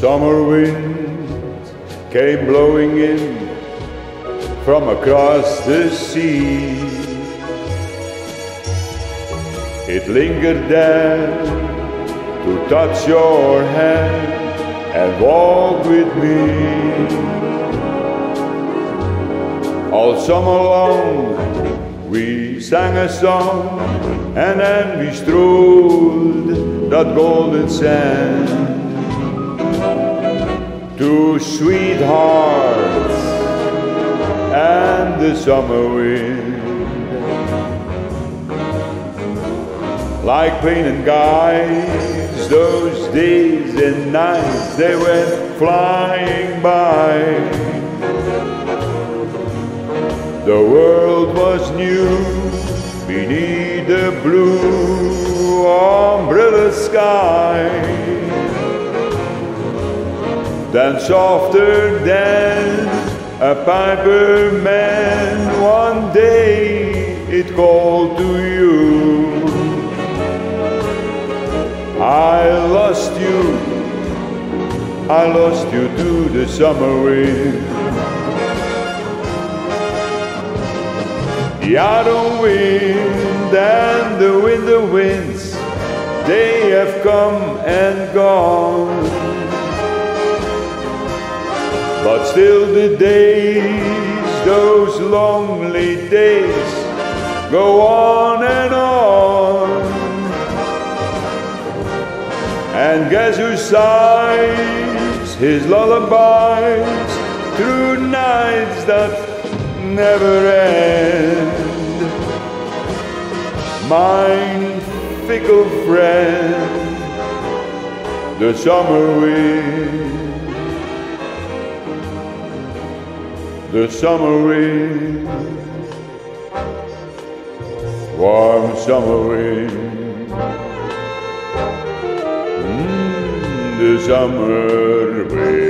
summer wind came blowing in from across the sea. It lingered there to touch your hand and walk with me. All summer long we sang a song and then we strode that golden sand. Two sweethearts and the summer wind. Like painted guides, those days and nights they went flying by. The world was new beneath the blue umbrella sky then softer than a piper man. One day it called to you. I lost you, I lost you to the summer wind. The autumn wind and the winter winds, they have come and gone. But still the days, those lonely days, go on and on. And guess who sighs his lullabies through nights that never end? Mine fickle friend, the summer wind. The summer wind, warm summer wind, mm, the summer wind.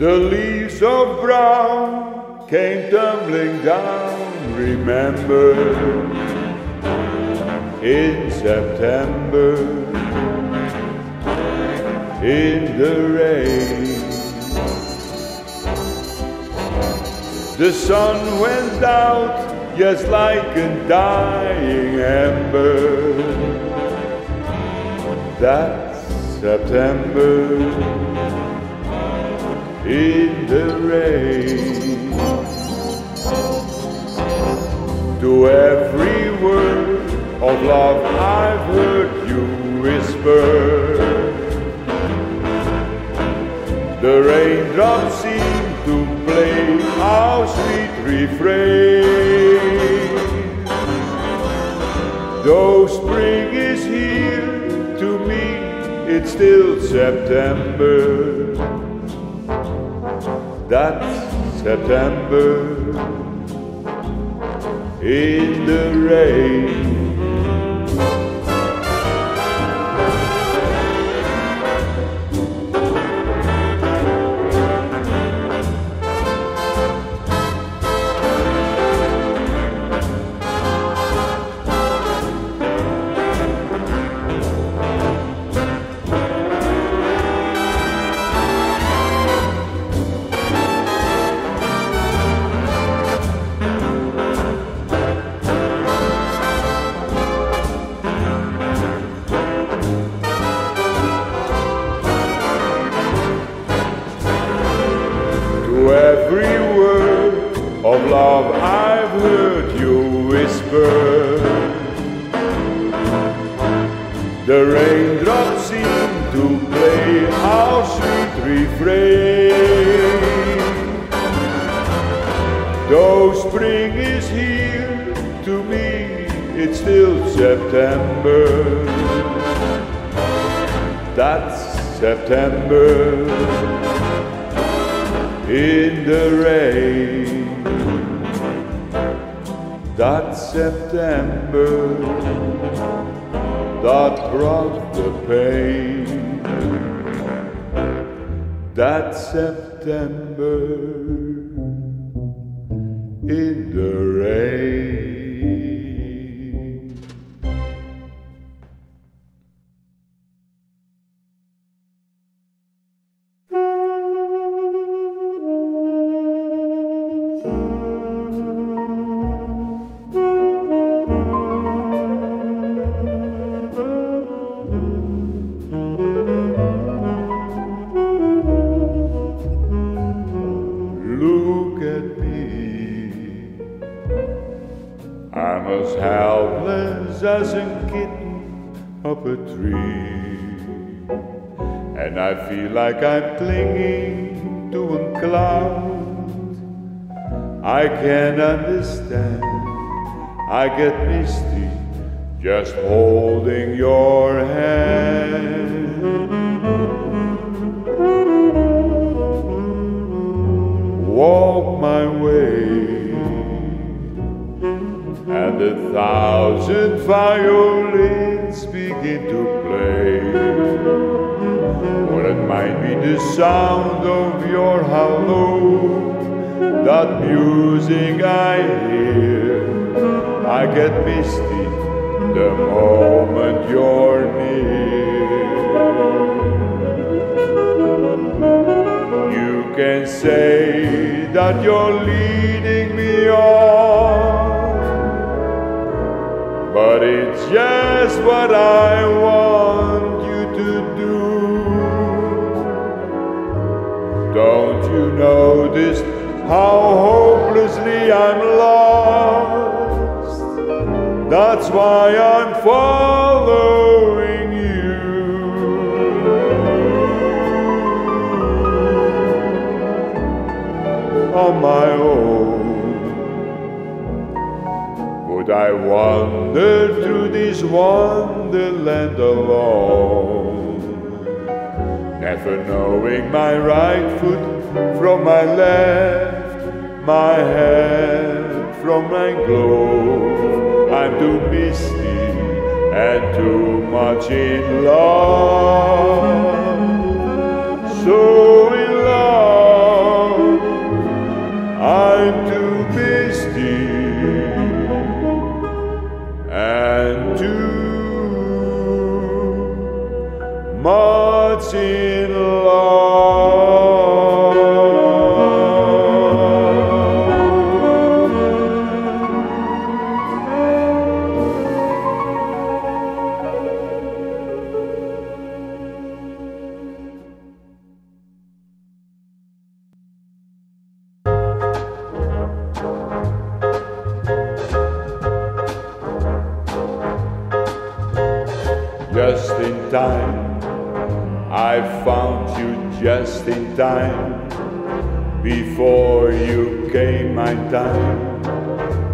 The leaves of brown came tumbling down, remember, in September, in the rain. The sun went out, just like a dying ember. That's September in the rain. To every word of love I've heard you whisper, the raindrops seem to play our sweet refrain. Though spring is here, to me it's still September that's September in the rain. Tree. And I feel like I'm clinging to a cloud. I can't understand, I get misty just holding your hand. Walk my way and a thousand violins the sound of your hello, that music I hear. I get misty the moment you're near. You can say that you're leading me on but it's just what I want Don't you notice how hopelessly I'm lost? That's why I'm following you. On my own. Would I wander through this wonderland alone, never knowing my right foot from my left, my head from my glove. I'm too misty and too much in love. So in love, I'm too misty and too much in love. Before you came, my time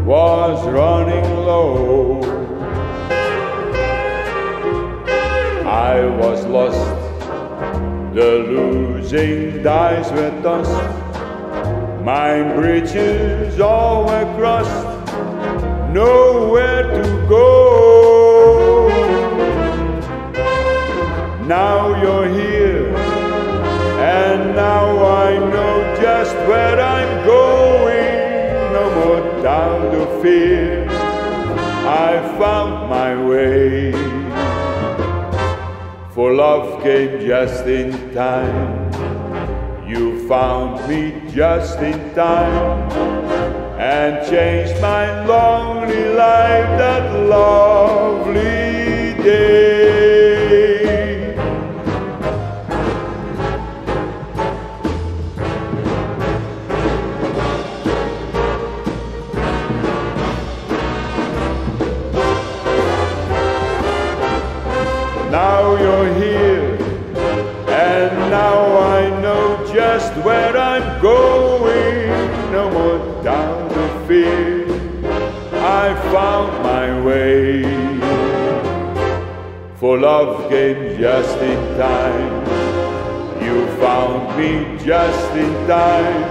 was running low. I was lost, the losing dice were tossed. My bridges all were crossed, nowhere to go. Now where I'm going. No more doubt or fear, I found my way. For love came just in time. You found me just in time and changed my lonely life that lovely day. Love came just in time, you found me just in time,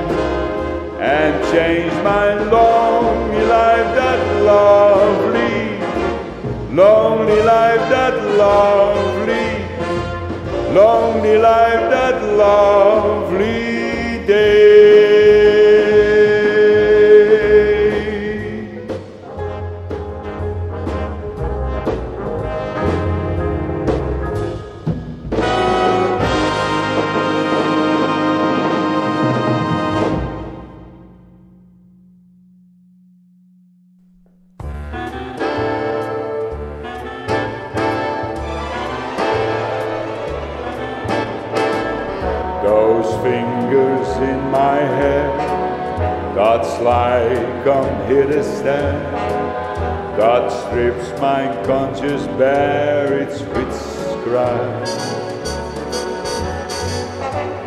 and changed my lonely life that lovely lonely life that lovely, lonely life that lovely day. That strips my conscience bare, it's wits witchcraft.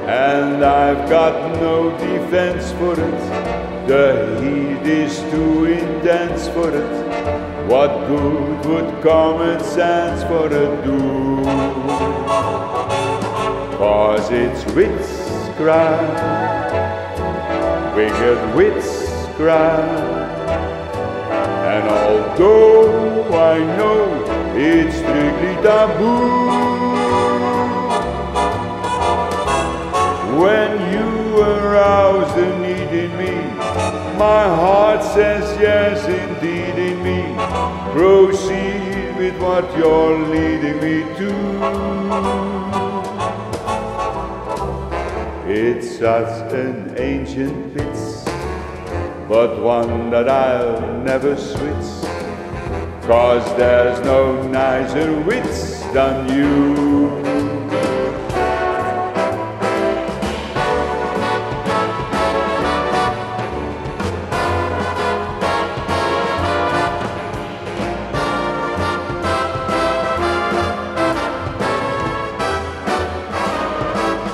And I've got no defense for it, the heat is too intense for it. What good would common sense for a do? Cause it's witchcraft, wicked witchcraft. Although I know it's strictly taboo, when you arouse the need in me, my heart says yes indeed in me. Proceed with what you're leading me to. It's such an ancient bit, but one that I'll never switch. Cause there's no nicer wits than you.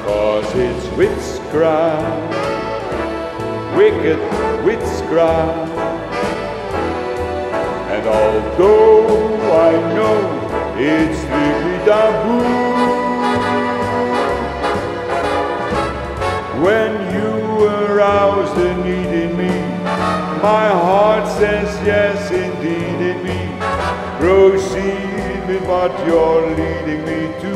Cause it's witchcraft, wicked witchcraft. And although I know it's strictly taboo, when you arouse the need in me, my heart says yes indeed in me. Proceed with what you're leading me to.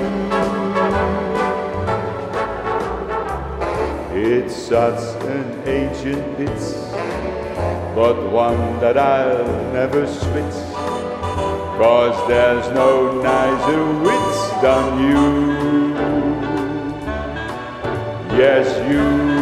It's such an ancient bits, but one that I'll never spit, cause there's no nicer wits than you. Yes, you.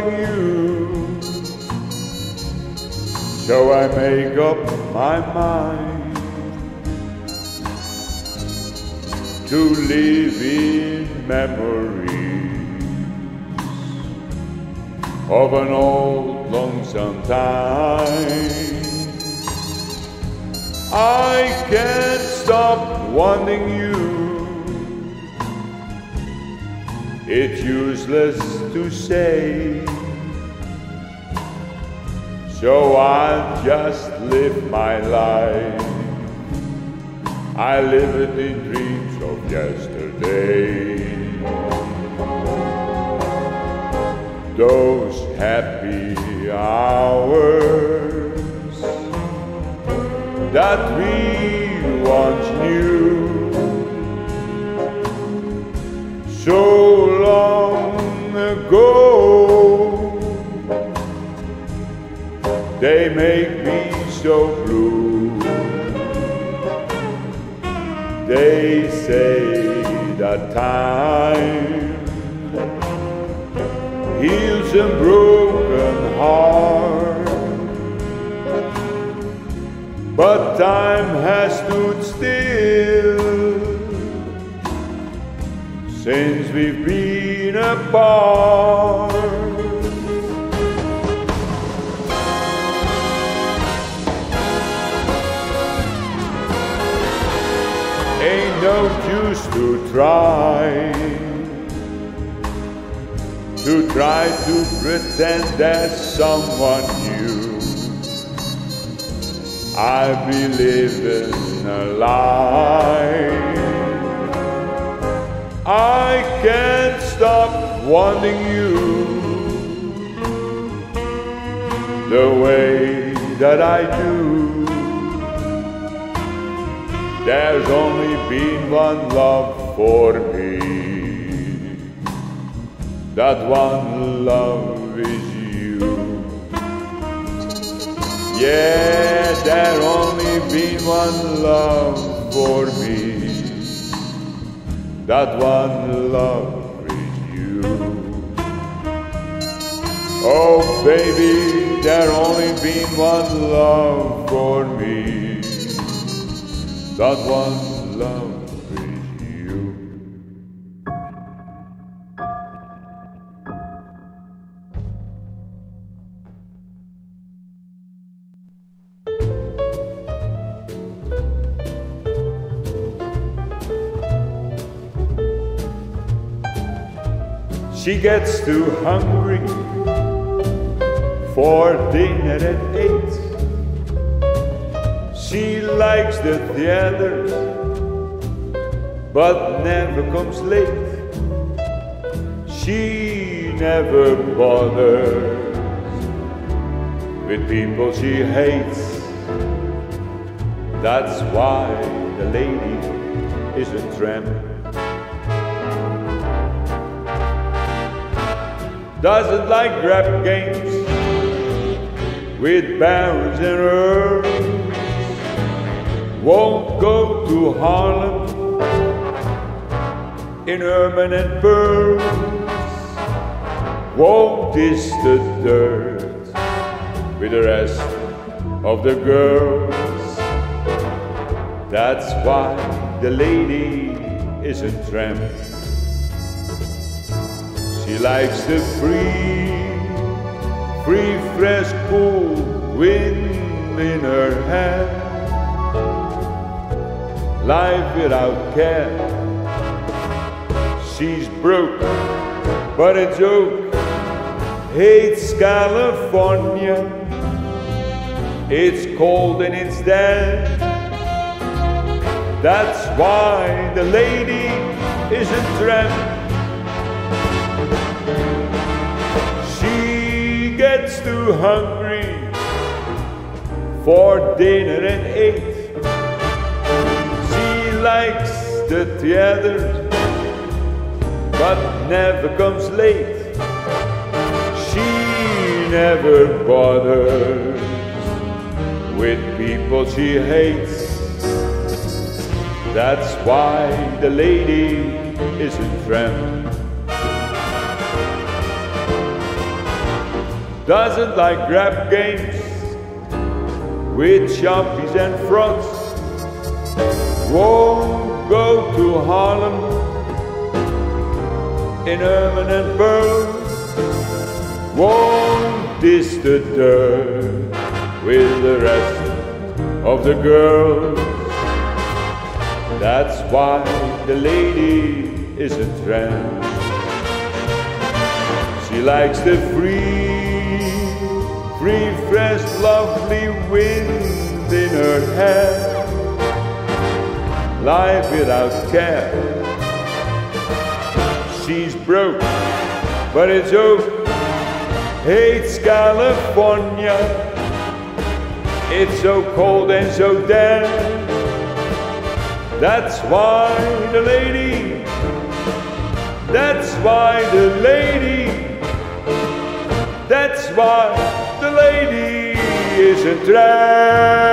Loving you. So I make up my mind to live in memories of an old lonesome time. I can't stop wanting you. It's useless to say. So I'll just live my life. I live it in dreams of yesterday. Those happy hours that we once knew. So long ago, they make me so blue. They say that time heals a broken heart, but time has stood still since we've been apart. Ain't no use to try, to try to pretend there's someone new. I've been living a lie. I can't stop wanting you the way that I do. There's only been one love for me. That one love is you. Yeah, there's only been one love for me. That one love you. Oh, baby, there only been one love for me. That one She gets too hungry for dinner at eight. She likes the theaters, but never comes late. She never bothers with people she hates. That's why the lady is a tramp. Doesn't like rap games with barons and earls. Won't go to Harlem in ermine and pearls. Won't dish the dirt with the rest of the girls. That's why the lady is a tramp. She likes the free, free, fresh, cool wind in her hair. Life without care. She's broke, but a joke. Hates California. It's cold and it's dead. That's why the lady is a tramp. She gets too hungry for dinner at eight. She likes the theater, but never comes late. She never bothers with people she hates. That's why the lady isn't friend. Doesn't like grab games with chumpies and frogs. Won't go to Harlem in ermine and pearl. Won't dish the dirt with the rest of the girls. That's why the lady is a trend. She likes the free, free, fresh, lovely wind in her hair. Life without care. She's broke, but it's oak. Hates California. It's so cold and so damp. That's why the lady, that's why the lady, that's why lady is a tramp.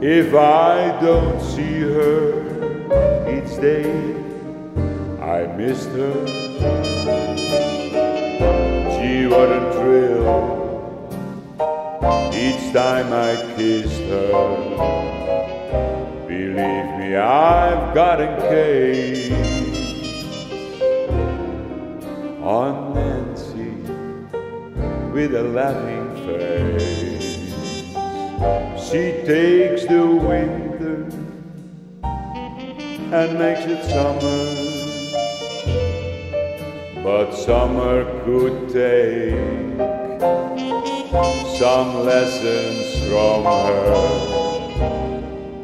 If I don't see her each day, I miss her. A thrill each time I kissed her. Believe me, I've got a case on Nancy with a laughing face. She takes the winter and makes it summer. But summer could take some lessons from her.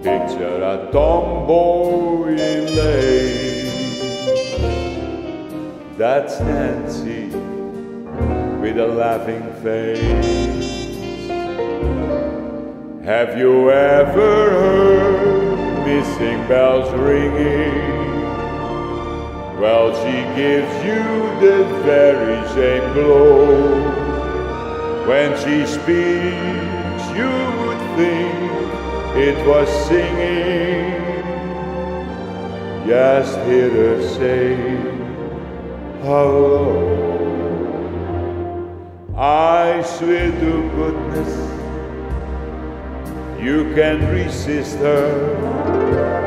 Picture a tomboy in. That's Nancy with a laughing face. Have you ever heard missing bells ringing? Well, she gives you the very same glow. When she speaks, you would think it was singing. Just hear her say, hello. I swear to goodness you can resist her.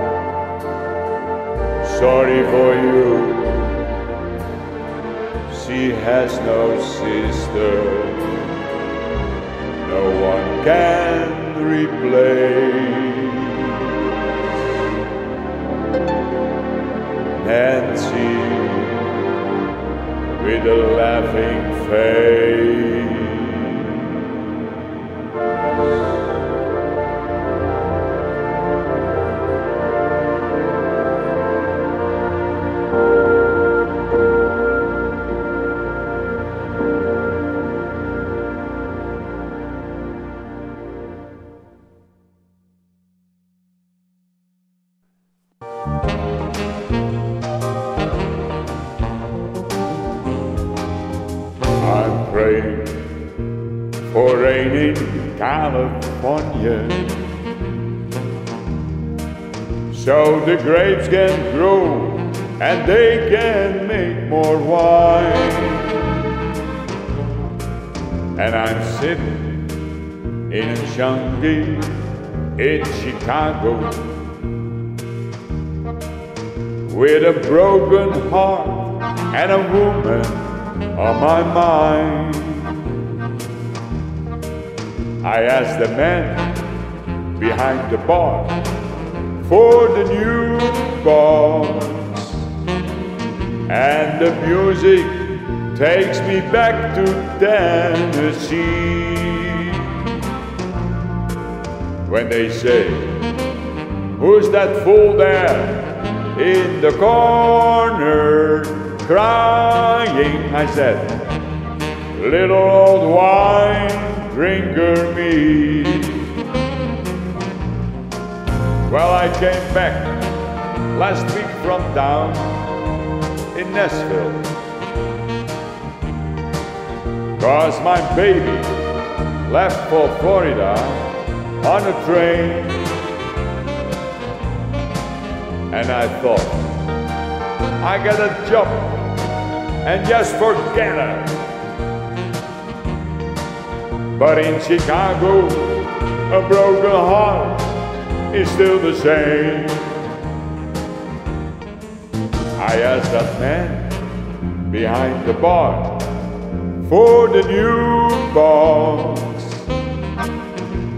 Sorry for you, she has no sister. No one can replace Nancy with a laughing face. So the grapes can grow and they can make more wine. And I'm sitting in shanty in Chicago with a broken heart and a woman on my mind. I asked the man behind the bar for the new boss, and the music takes me back to Tennessee. when they say, Who's that fool there in the corner crying? I said, Little old wine drinker me. Well, I came back last week from down in Nashville. Cause my baby left for Florida on a train. And I thought, I got a job and just forget her. But in Chicago, a broken heart is still the same. I asked that man behind the bar for the new box,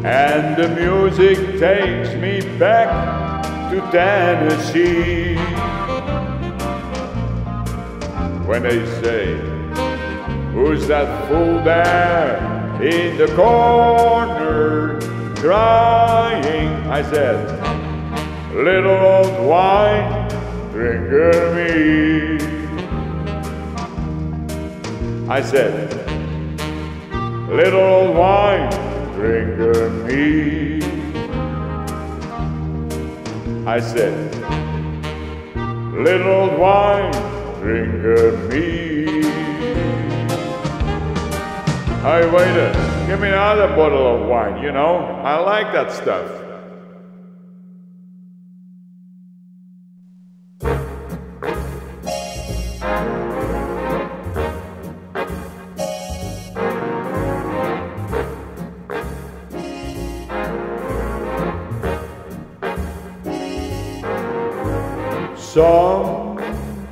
and the music takes me back to Tennessee. When they say, Who's that fool there in the corner crying? I said, Little old wine drinker me. I said, Little old wine drinker me. I said, Little old wine drinker me. Hey, waiter, give me another bottle of wine, you know? I like that stuff.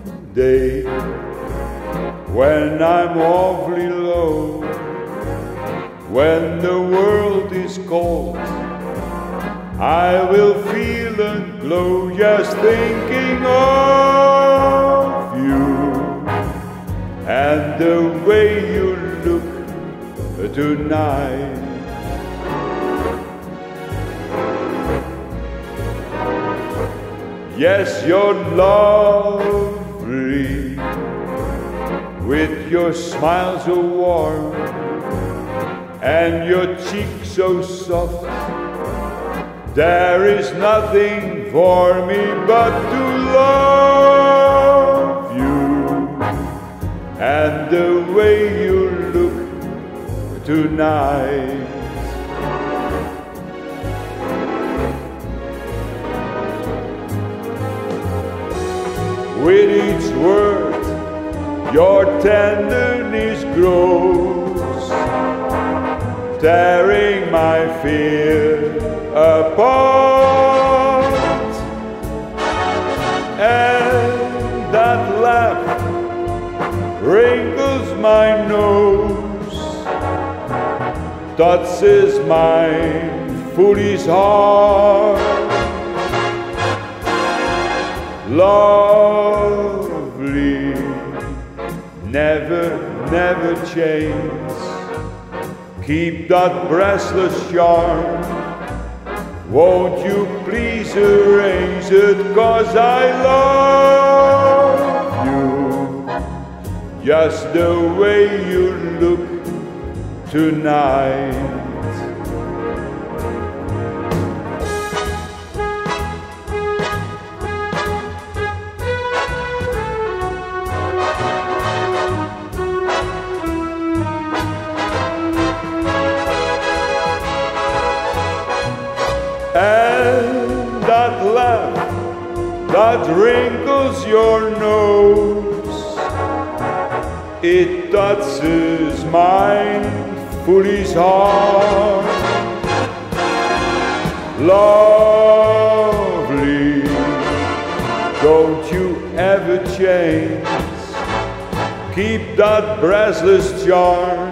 Someday, when I'm awfully just thinking of you and the way you look tonight. Yes, you're lovely with your smile so warm and your cheek so soft. There is nothing for me but to love you and the way you look tonight. With each word, your tenderness grows, tearing my fear apart. And that laugh wrinkles my nose, touches my foolish heart. Lovely, never, never change. Keep that breathless charm. Won't you please arrange it? Cause I love you just the way you look tonight. Your nose, it touches my foolish heart. Lovely, don't you ever change. Keep that breathless charm.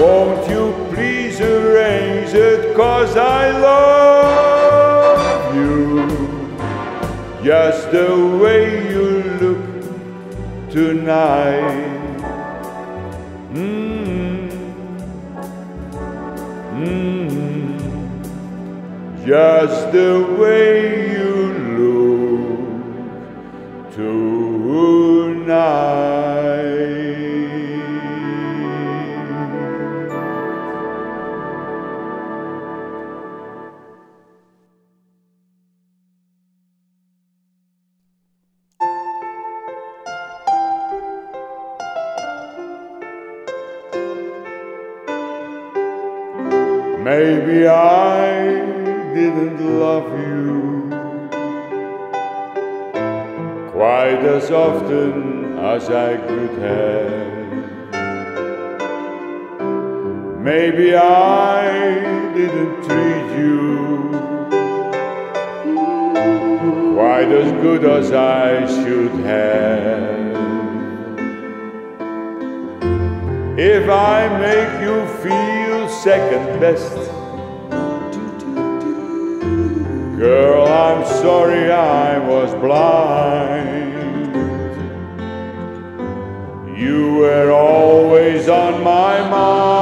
Won't you please arrange it? Cause I love just the way you look tonight. Mm. Mm. just the way you look tonight. You quite as often as I could have. Maybe I didn't treat you quite as good as I should have. If I make you feel second best, girl, I'm sorry I was blind. You were always on my mind.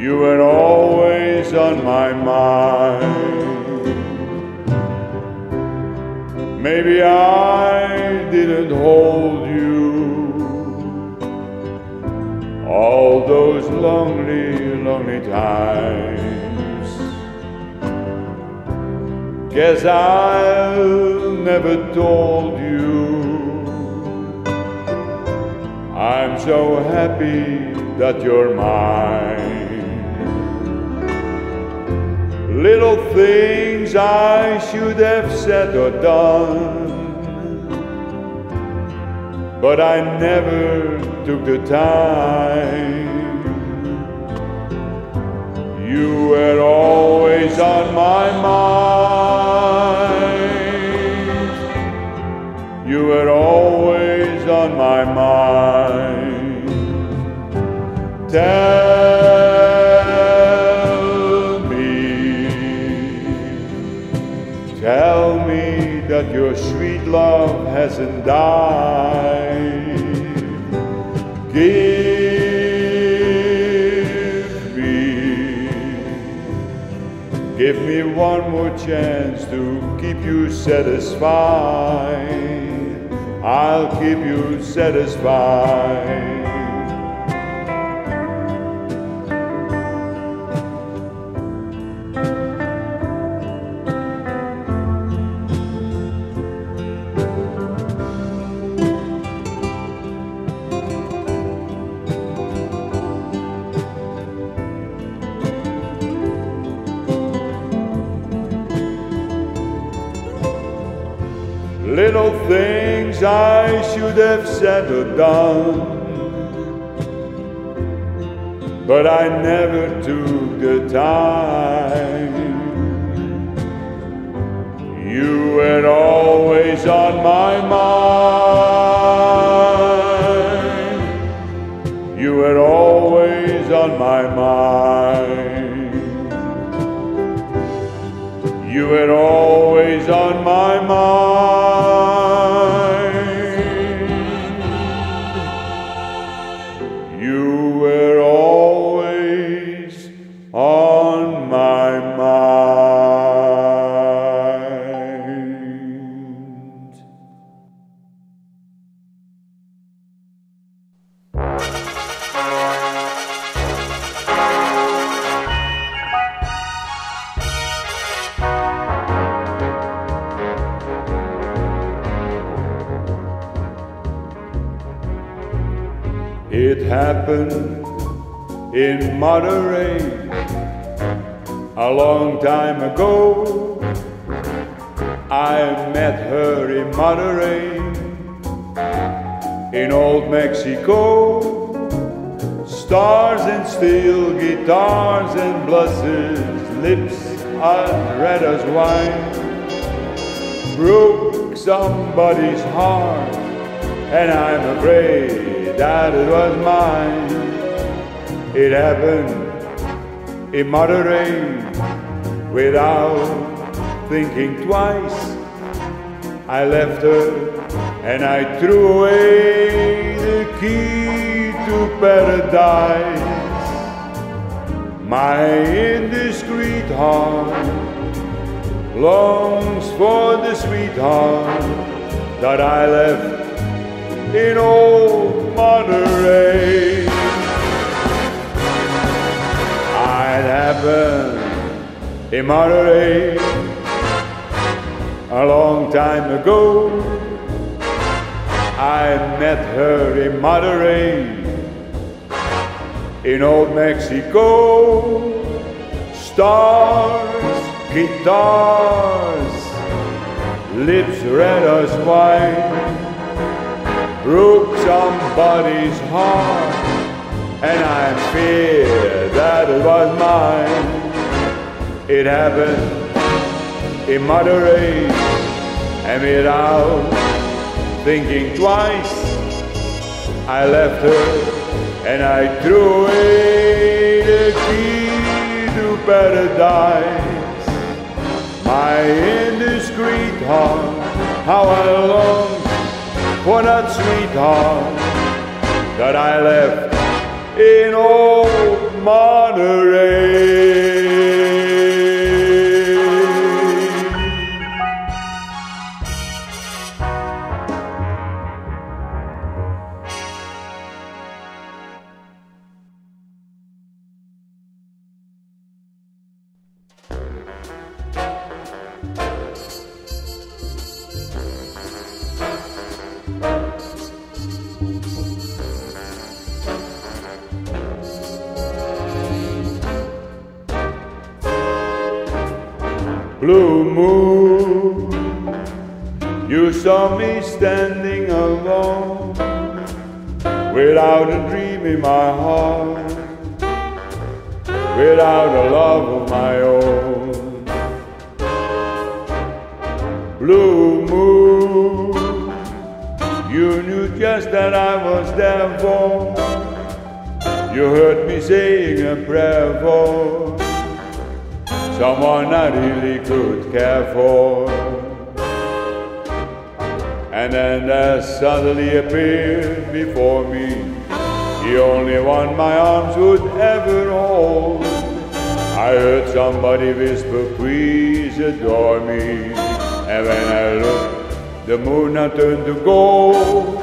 You were always on my mind. Maybe I didn't hold you all those lonely, lonely times. Guess I'll never told you. I'm so happy that you're mine. Little things I should have said or done, but I never took the time. You were always on my mind. You were always on my mind. Tell me, tell me that your sweet love hasn't died. Give one more chance to keep you satisfied. I'll keep you satisfied. Or done, but I never took the time. You were always on my mind. You were always on my mind. Wine. Broke somebody's heart, and I'm afraid that it was mine. It happened in Monterey without thinking twice. I left her and I threw away the key to paradise. My indiscreet heart longs for the sweetheart that I left in old Monterey. I'd happened in Monterey a long time ago. I met her in Monterey, in old Mexico. Stars, guitars, lips red as wine, broke somebody's heart, and I fear that it was mine. It happened in Monterey and without thinking twice I left her and I threw away the key to paradise my indiscreet heart how I long for that sweetheart that I left in old Monterey suddenly appeared before me the only one my arms would ever hold. I heard somebody whisper, please adore me. And when I looked, the moon had turned to gold,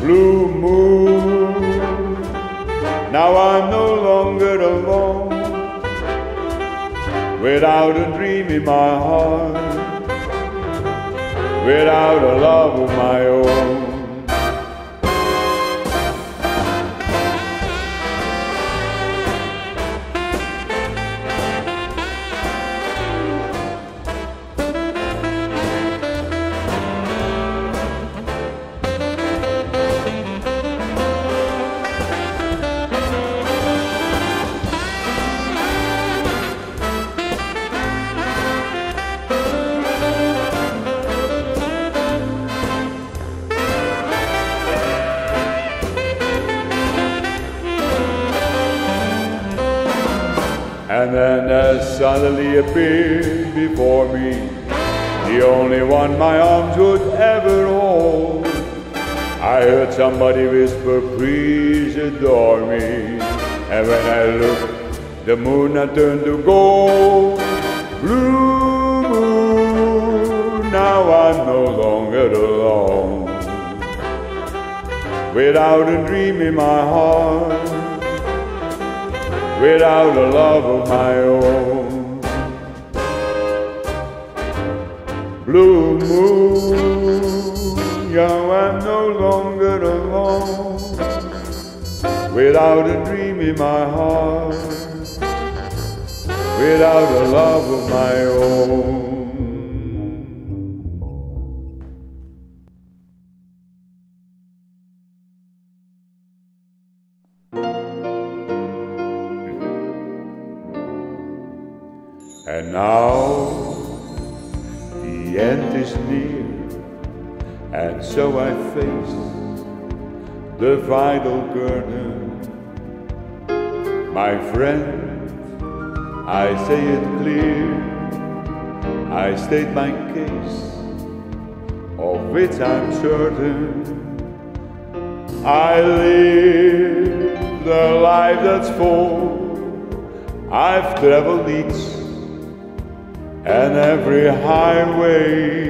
blue moon. Now I'm no longer alone without a dream in my heart, without a love of my own. Appeared before me the only one my arms would ever hold. I heard somebody whisper, please adore me. And when I looked, the moon had turned to gold. Blue moon, now I'm no longer alone. Without a dream in my heart without a love of my own. Blue moon, now I'm no longer alone, without a dream in my heart, without a love of my own. So I face the vital curtain. My friend, I say it clear, I state my case, of which I'm certain. I live the life that's full I've traveled each and every highway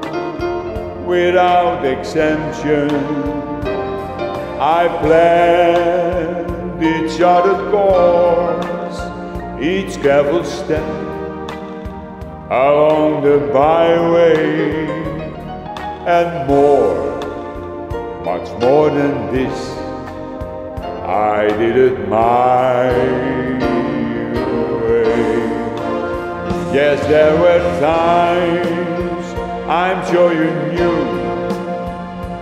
without exemption. I planned each charted course, each careful step along the byway, and more, much more than this. I did it my way. Yes, there were times I'm sure you knew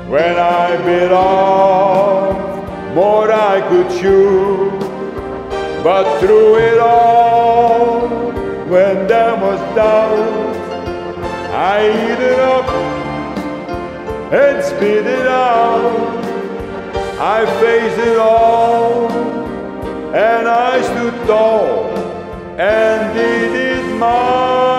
when I bit off more I could chew. But through it all, when there was doubt, I eat it up and spit it out. I faced it all, and I stood tall and did it my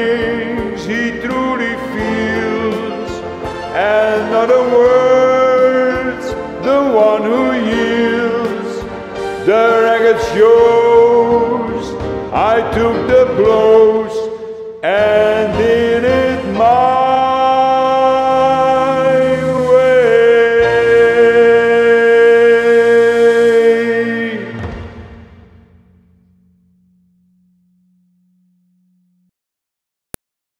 and other words, the one who yields. The record shows I took the blows and the